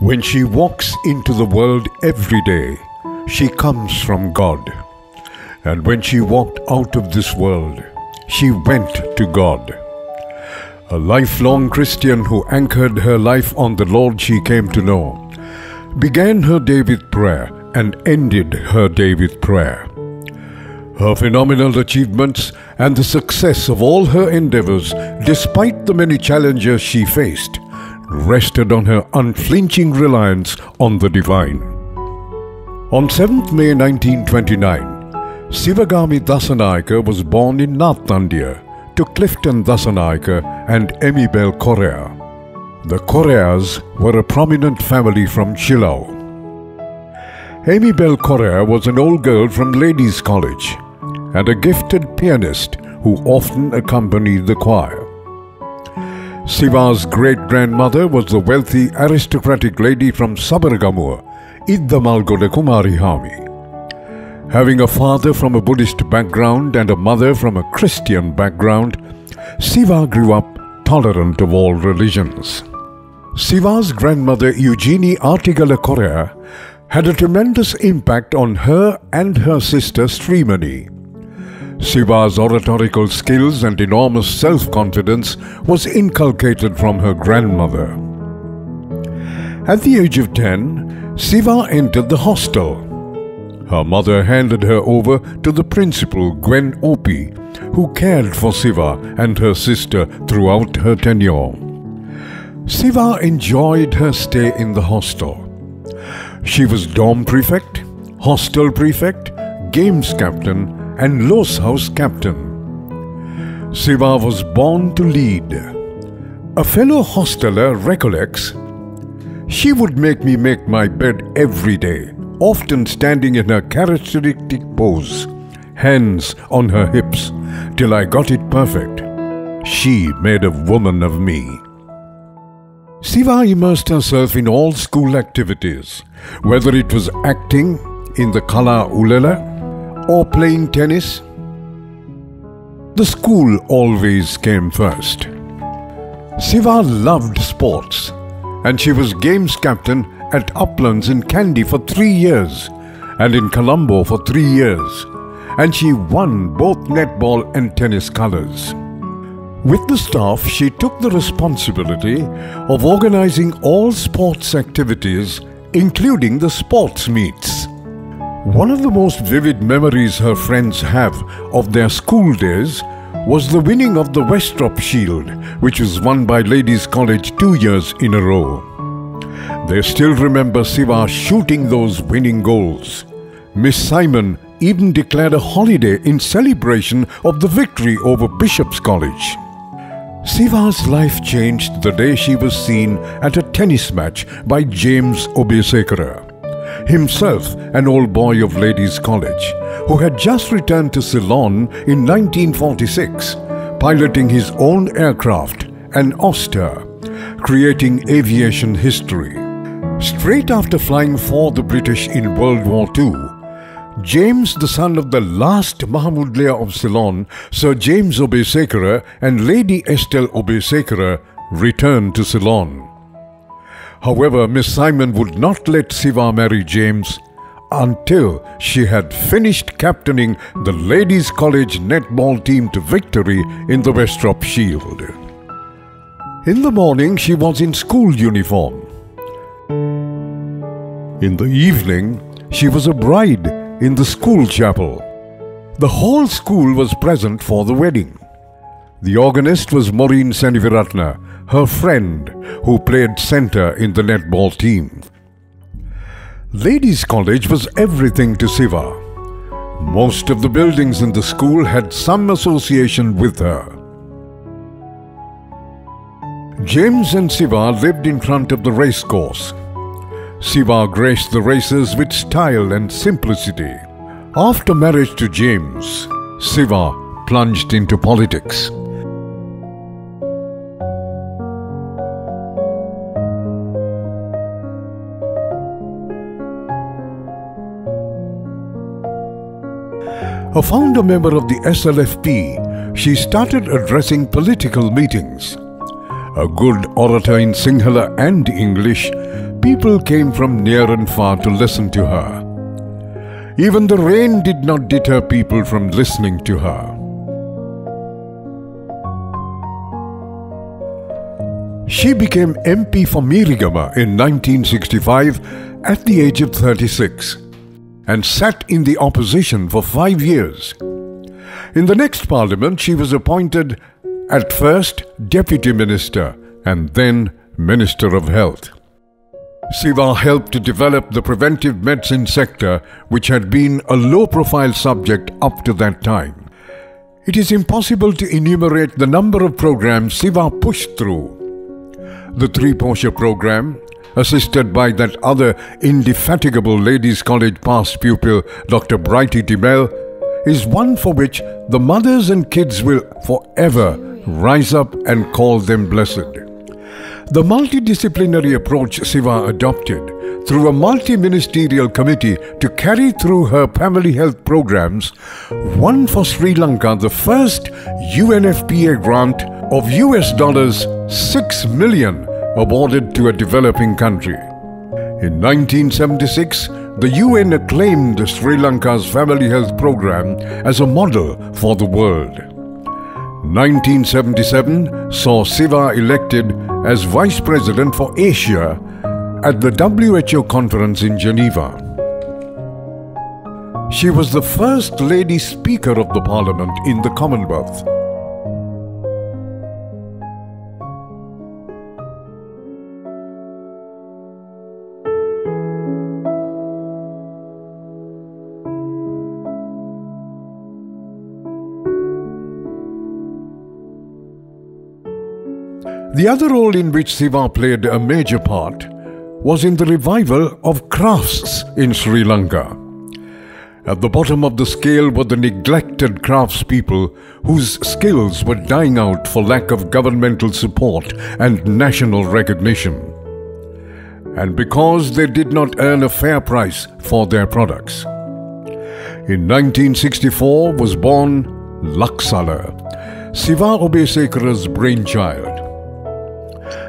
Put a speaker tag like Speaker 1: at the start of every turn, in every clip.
Speaker 1: When she walks into the world every day, she comes from God. And when she walked out of this world, she went to God. A lifelong Christian who anchored her life on the Lord she came to know, began her day with prayer and ended her day with prayer. Her phenomenal achievements and the success of all her endeavors, despite the many challenges she faced, rested on her unflinching reliance on the divine. On 7th May 1929, Sivagami Dasanayake was born in Northandia to Clifton Dasanayake and Emibel Correa. The Correas were a prominent family from Chilaw. Amy Bell Correa was an old girl from Ladies' College and a gifted pianist who often accompanied the choir. Siva's great-grandmother was the wealthy aristocratic lady from Sabaragamuwa, Iddamalgoda Kumarihami. Having a father from a Buddhist background and a mother from a Christian background, Siva grew up tolerant of all religions. Siva's grandmother Eugenie Artigala Correa had a tremendous impact on her and her sister Srimani. Siva's oratorical skills and enormous self-confidence was inculcated from her grandmother. At the age of 10, Siva entered the hostel. Her mother handed her over to the principal, Gwen Opie, who cared for Siva and her sister throughout her tenure. Siva enjoyed her stay in the hostel. She was dorm prefect, hostel prefect, games captain, and Los House captain. Siva was born to lead. A fellow hosteler recollects, she would make me make my bed every day, often standing in her characteristic pose, hands on her hips, till I got it perfect. She made a woman of me. Siva immersed herself in all school activities, whether it was acting in the Kala Ulela or playing tennis. The school always came first. Siva loved sports and she was games captain at Uplands in Kandy for three years and in Colombo for three years and she won both netball and tennis colors. With the staff, she took the responsibility of organizing all sports activities, including the sports meets. One of the most vivid memories her friends have of their school days was the winning of the Westrop Shield, which was won by Ladies College two years in a row. They still remember Siva shooting those winning goals. Miss Simon even declared a holiday in celebration of the victory over Bishop's College. Siva's life changed the day she was seen at a tennis match by James Obeyesekere. Himself an old boy of Ladies' College, who had just returned to Ceylon in 1946, piloting his own aircraft, an Auster, creating aviation history. Straight after flying for the British in World War II, James, the son of the last Maha Mudaliyar of Ceylon, Sir James Obeyesekere and Lady Estelle Obeyesekere, returned to Ceylon. However, Miss Simon would not let Siva marry James until she had finished captaining the Ladies' College netball team to victory in the Westrop Shield. In the morning, she was in school uniform. In the evening, she was a bride in the school chapel. The whole school was present for the wedding. The organist was Maureen Seneviratne, her friend, who played centre in the netball team. Ladies' College was everything to Siva. Most of the buildings in the school had some association with her. James and Siva lived in front of the racecourse. Siva graced the races with style and simplicity. After marriage to James, Siva plunged into politics. A founder member of the SLFP, she started addressing political meetings. A good orator in Sinhala and English, people came from near and far to listen to her. Even the rain did not deter people from listening to her. She became MP for Mirigama in 1965 at the age of 36 and sat in the opposition for five years. In the next parliament, she was appointed at first Deputy Minister and then Minister of Health. Siva helped to develop the preventive medicine sector, which had been a low profile subject up to that time. It is impossible to enumerate the number of programs Siva pushed through the Thriposha program, assisted by that other indefatigable Ladies' College past pupil, Dr. Brighty Dimel, is one for which the mothers and kids will forever rise up and call them blessed. The multidisciplinary approach Siva adopted through a multi-ministerial committee to carry through her family health programs won for Sri Lanka the first UNFPA grant of US dollars 6 million awarded to a developing country. In 1976, the UN acclaimed Sri Lanka's family health program as a model for the world. 1977 saw Siva elected as Vice President for Asia at the WHO conference in Geneva. She was the first lady Speaker of the Parliament in the Commonwealth. The other role in which Siva played a major part was in the revival of crafts in Sri Lanka. At the bottom of the scale were the neglected craftspeople whose skills were dying out for lack of governmental support and national recognition. And because they did not earn a fair price for their products. In 1964 was born Laksala, Siva Obeyesekere's brainchild.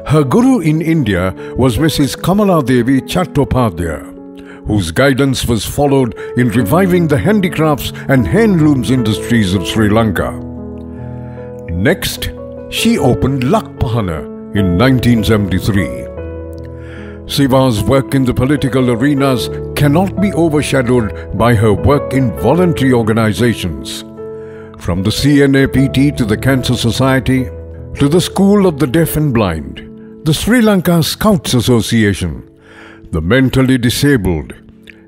Speaker 1: Her guru in India was Mrs. Kamala Devi Chattopadhyaya, whose guidance was followed in reviving the handicrafts and handlooms industries of Sri Lanka. Next, she opened Lakpahana in 1973. Siva's work in the political arenas cannot be overshadowed by her work in voluntary organizations. From the CNAPT to the Cancer Society, to the School of the Deaf and Blind, the Sri Lanka Scouts Association, the mentally disabled,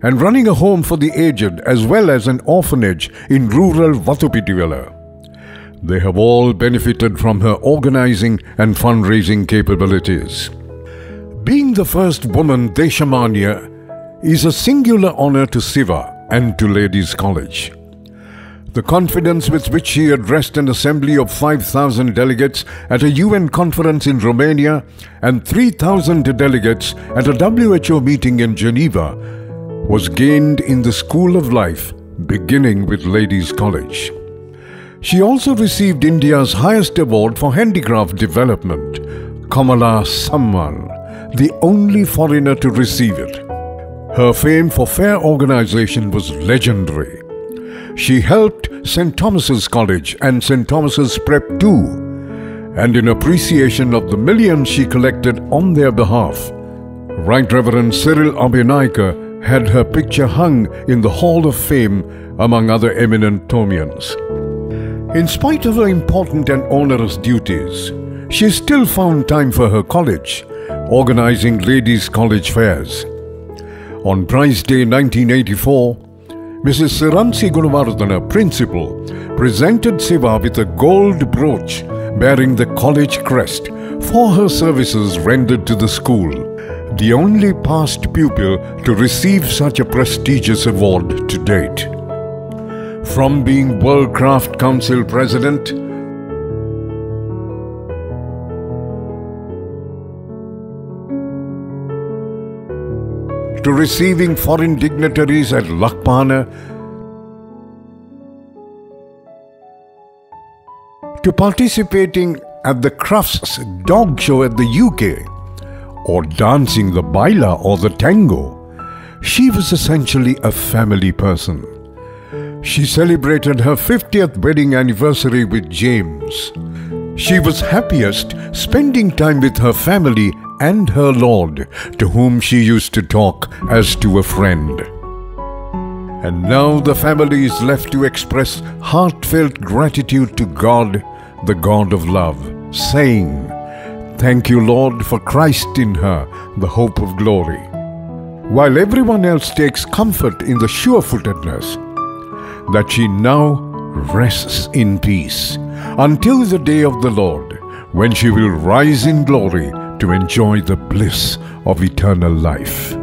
Speaker 1: and running a home for the aged as well as an orphanage in rural Vatupitiwala. They have all benefited from her organizing and fundraising capabilities. Being the first woman Deshamanya is a singular honor to Siva and to Ladies College. The confidence with which she addressed an assembly of 5,000 delegates at a UN conference in Romania and 3,000 delegates at a WHO meeting in Geneva was gained in the School of Life, beginning with Ladies' College. She also received India's highest award for handicraft development, Kamala Samman, the only foreigner to receive it. Her fame for fair organization was legendary. She helped St. Thomas's College and St. Thomas's Prep too, and in appreciation of the millions she collected on their behalf, Right Reverend Cyril Abhenayake had her picture hung in the Hall of Fame among other eminent Thomians. In spite of her important and onerous duties, she still found time for her college, organizing ladies' college fairs. On Prize Day 1984, Mrs. Siransi Gunawardana, principal, presented Siva with a gold brooch bearing the college crest for her services rendered to the school, the only past pupil to receive such a prestigious award to date. From being World Craft Council President to receiving foreign dignitaries at Lakpahana, to participating at the Crufts Dog Show at the UK, or dancing the baila or the tango. She was essentially a family person. She celebrated her 50th wedding anniversary with James. She was happiest spending time with her family and her Lord, to whom she used to talk as to a friend. And now the family is left to express heartfelt gratitude to God, the God of love, saying, Thank you, Lord, for Christ in her, the hope of glory. While everyone else takes comfort in the sure footedness that she now rests in peace until the day of the Lord, when she will rise in glory to enjoy the bliss of eternal life.